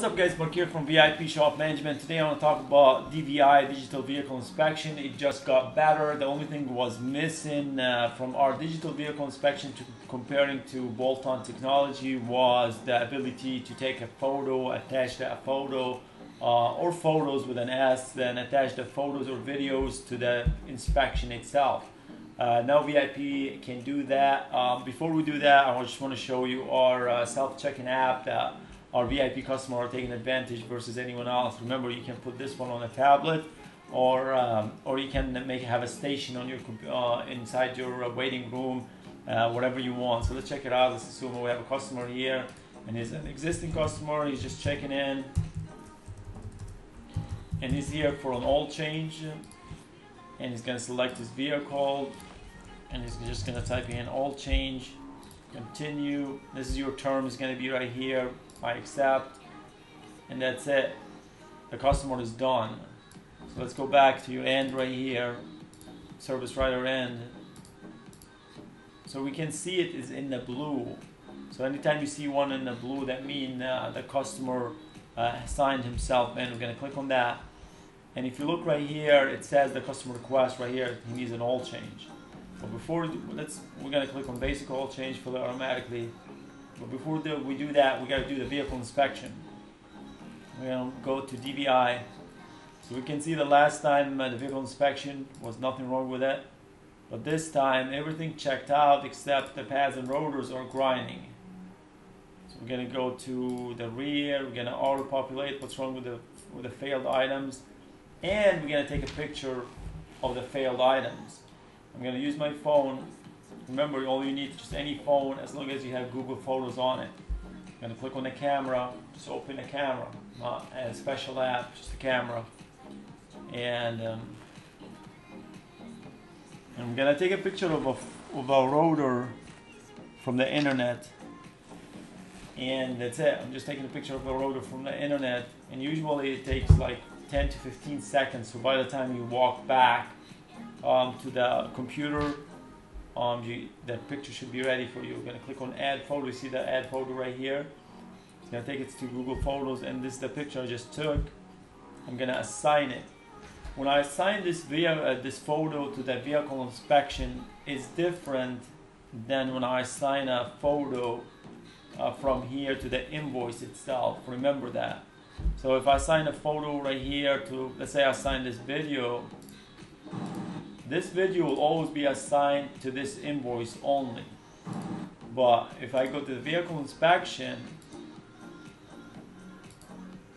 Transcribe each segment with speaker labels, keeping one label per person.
Speaker 1: What's up guys, Mark here from VIP Shop Management. Today I want to talk about DVI, Digital Vehicle Inspection. It just got better. The only thing was missing uh, from our digital vehicle inspection to comparing to bolt-on technology was the ability to take a photo, attach that photo, uh, or photos with an S, then attach the photos or videos to the inspection itself. Uh, now VIP can do that. Um, before we do that, I just want to show you our uh, self-checking app that our VIP customer are taking advantage versus anyone else. Remember, you can put this one on a tablet, or um, or you can make have a station on your uh, inside your uh, waiting room, uh, whatever you want. So let's check it out. Let's assume we have a customer here, and he's an existing customer. He's just checking in, and he's here for an oil change, and he's gonna select his vehicle, and he's just gonna type in oil change, continue. This is your term. is gonna be right here I accept, and that's it. The customer is done. So let's go back to your end right here, service writer end. So we can see it is in the blue. So anytime you see one in the blue, that means uh, the customer uh, signed himself in. We're gonna click on that. And if you look right here, it says the customer request right here, he needs an oil change. But before, let's, we're gonna click on basic oil change, fill it automatically. But before we do that, we got to do the vehicle inspection. We're going to go to DVI. So we can see the last time uh, the vehicle inspection was nothing wrong with it. But this time everything checked out except the pads and rotors are grinding. So we're going to go to the rear. We're going to auto-populate what's wrong with the, with the failed items. And we're going to take a picture of the failed items. I'm going to use my phone Remember, all you need is just any phone as long as you have Google Photos on it. Going to click on the camera, just open the camera, not a special app, just the camera. And, um, I'm to take a picture of a, of a rotor from the internet. And that's it. I'm just taking a picture of a rotor from the internet. And usually it takes like 10 to 15 seconds. So by the time you walk back um, to the computer, um, you, that picture should be ready for you. We're going to click on add photo. You see the add photo right here? It's going to take it to Google Photos and this is the picture I just took. I'm going to assign it. When I assign this, via, uh, this photo to the vehicle inspection is different than when I assign a photo uh, from here to the invoice itself. Remember that. So if I assign a photo right here to, let's say I assign this video, this video will always be assigned to this invoice only. But if I go to the vehicle inspection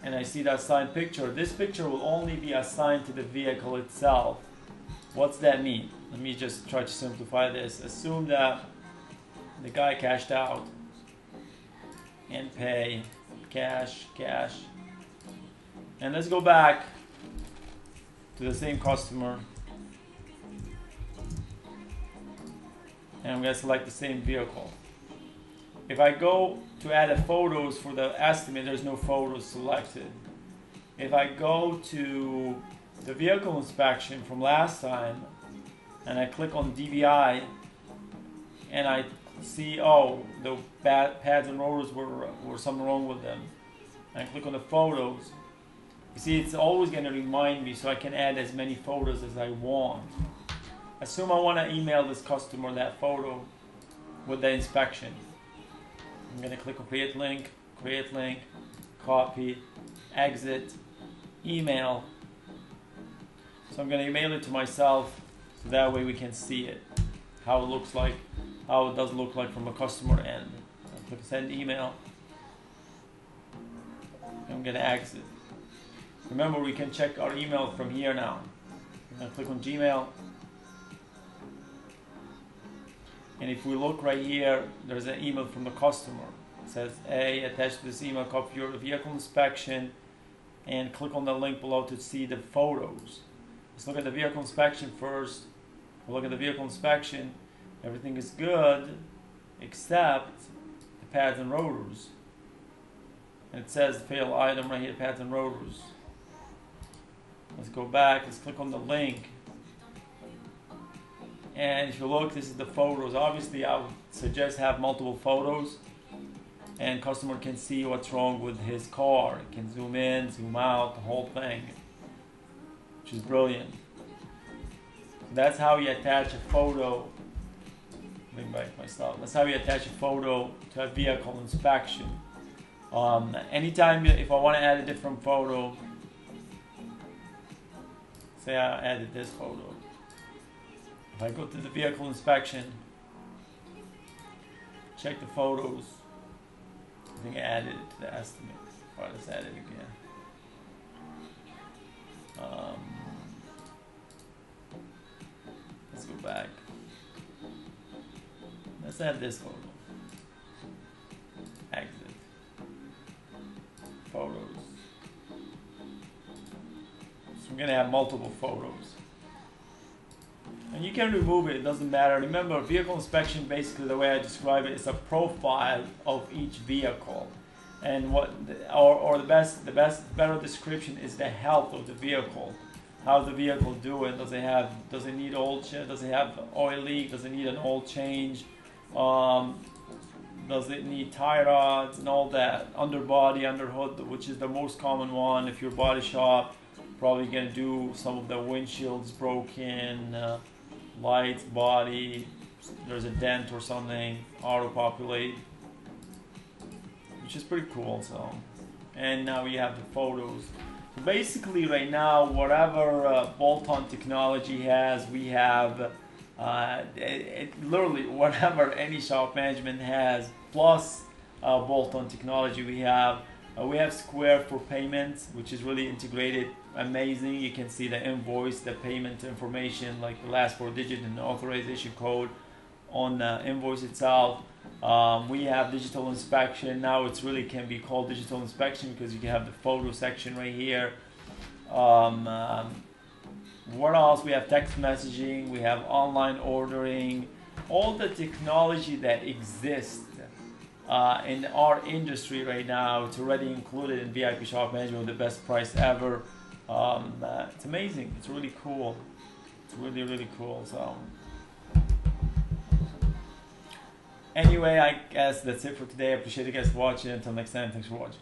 Speaker 1: and I see that assigned picture, this picture will only be assigned to the vehicle itself. What's that mean? Let me just try to simplify this. Assume that the guy cashed out and pay cash, cash. And let's go back to the same customer and I'm going to select the same vehicle. If I go to add the photos for the estimate, there's no photos selected. If I go to the vehicle inspection from last time and I click on DVI and I see, oh, the pads and rotors were, were something wrong with them. And I click on the photos. You see, it's always going to remind me so I can add as many photos as I want. Assume I want to email this customer that photo with the inspection. I'm going to click create link, create link, copy, exit, email. So I'm going to email it to myself so that way we can see it, how it looks like, how it does look like from a customer end. So click send email. I'm going to exit. Remember, we can check our email from here now. I'm going to click on Gmail, And if we look right here, there's an email from the customer. It says, A, attached to this email, copy your vehicle inspection, and click on the link below to see the photos. Let's look at the vehicle inspection first. We'll look at the vehicle inspection. Everything is good, except the pads and rotors. And it says the fail item right here, pads and rotors. Let's go back, let's click on the link and if you look, this is the photos. Obviously, I would suggest have multiple photos. and customer can see what's wrong with his car. It can zoom in, zoom out, the whole thing, which is brilliant. That's how you attach a photo. Bring back my stuff. That's how you attach a photo to a vehicle inspection. Um, anytime if I want to add a different photo, say I added this photo. If I go to the vehicle inspection, check the photos, I think I added it to the estimate. Alright, let's add it again. Um, let's go back. Let's add this photo. Exit. Photos. So I'm gonna have multiple photos. Can remove it, it doesn't matter. Remember, vehicle inspection, basically the way I describe it, is a profile of each vehicle. And what, or, or the best, the best, better description is the health of the vehicle. How's the vehicle doing? Does it have, does it need oil? Does it have oil leak? Does it need an oil change? Um, does it need tie rods and all that? Underbody, underhood, which is the most common one. If your body shop, probably gonna do some of the windshields broken. Uh, lights, body, there's a dent or something, auto populate, which is pretty cool. So, and now we have the photos. basically, right now, whatever uh, bolt-on technology has, we have. Uh, it, it, literally whatever any shop management has, plus uh, bolt-on technology we have. Uh, we have Square for payments, which is really integrated amazing. You can see the invoice, the payment information, like the last four digit and authorization code on the invoice itself. Um, we have digital inspection. Now it's really can be called digital inspection because you can have the photo section right here. Um, um, what else? We have text messaging. We have online ordering. All the technology that exists uh, in our industry right now, it's already included in VIP Shop Management the best price ever. Um, uh, it's amazing. It's really cool. It's really really cool. So anyway, I guess that's it for today. I appreciate you guys watching. Until next time, thanks for watching.